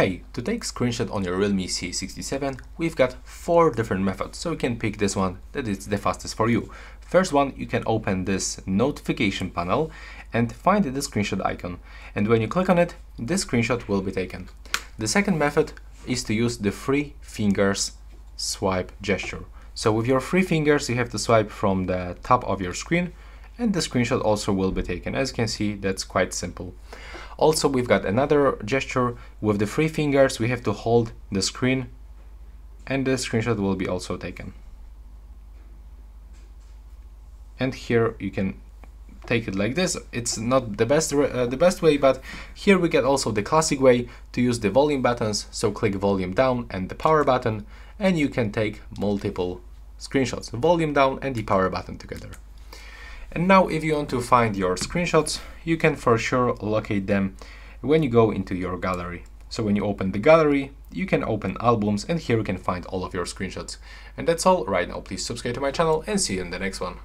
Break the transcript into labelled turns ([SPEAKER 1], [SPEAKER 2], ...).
[SPEAKER 1] Hey, to take screenshot on your Realme C67, we've got four different methods, so you can pick this one that is the fastest for you. First one, you can open this notification panel and find the screenshot icon. And when you click on it, this screenshot will be taken. The second method is to use the three fingers swipe gesture. So with your three fingers, you have to swipe from the top of your screen and the screenshot also will be taken. As you can see, that's quite simple. Also, we've got another gesture with the three fingers. We have to hold the screen and the screenshot will be also taken. And here you can take it like this. It's not the best uh, the best way, but here we get also the classic way to use the volume buttons. So click volume down and the power button, and you can take multiple screenshots, volume down and the power button together. And now if you want to find your screenshots, you can for sure locate them when you go into your gallery. So when you open the gallery, you can open albums and here you can find all of your screenshots. And that's all right now. Please subscribe to my channel and see you in the next one.